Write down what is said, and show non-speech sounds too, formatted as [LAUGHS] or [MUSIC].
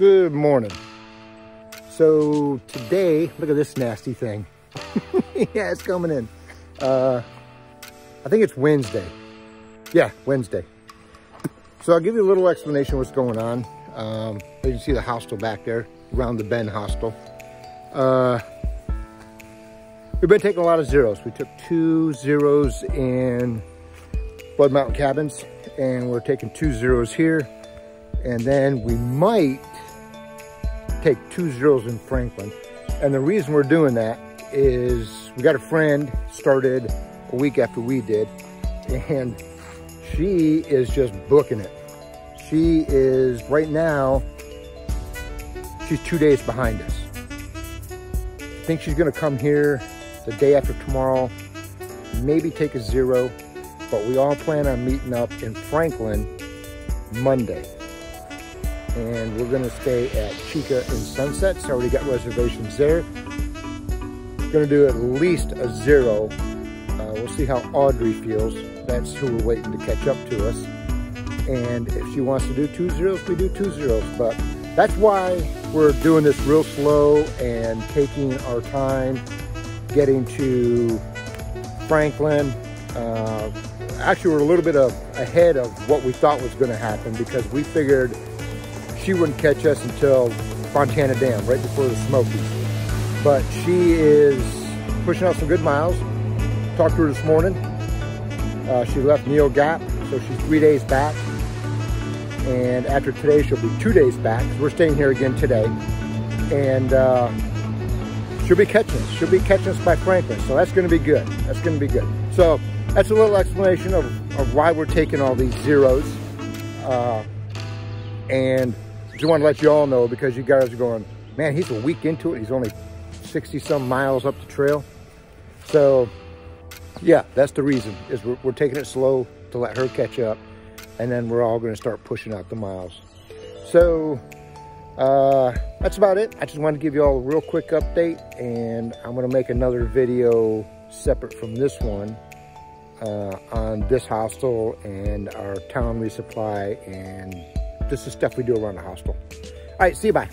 Good morning. So today, look at this nasty thing. [LAUGHS] yeah, it's coming in. Uh, I think it's Wednesday. Yeah, Wednesday. So I'll give you a little explanation of what's going on. Um, you can see the hostel back there, around the bend hostel. Uh, we've been taking a lot of zeros. We took two zeros in Blood Mountain Cabins, and we're taking two zeros here. And then we might take two zeros in Franklin. And the reason we're doing that is we got a friend started a week after we did, and she is just booking it. She is right now, she's two days behind us. I think she's gonna come here the day after tomorrow, maybe take a zero, but we all plan on meeting up in Franklin Monday. And we're gonna stay at Chica in Sunsets. Already got reservations there. Gonna do at least a zero. Uh, we'll see how Audrey feels. That's who we're waiting to catch up to us. And if she wants to do two zeros, we do two zeros. But that's why we're doing this real slow and taking our time getting to Franklin. Uh, actually, we're a little bit of, ahead of what we thought was to happen because we figured she wouldn't catch us until Fontana Dam, right before the Smokies. But she is pushing out some good miles. Talked to her this morning. Uh, she left Neel Gap, so she's three days back. And after today, she'll be two days back. We're staying here again today. And uh, she'll be catching us. She'll be catching us by Franklin. So that's going to be good. That's going to be good. So that's a little explanation of, of why we're taking all these zeros. Uh, and just want to let you all know because you guys are going, man, he's a week into it. He's only 60 some miles up the trail. So yeah, that's the reason is we're, we're taking it slow to let her catch up. And then we're all going to start pushing out the miles. So uh, that's about it. I just wanted to give you all a real quick update and I'm going to make another video separate from this one uh, on this hostel and our town resupply and this is stuff we do around the hostel. All right, see you, bye.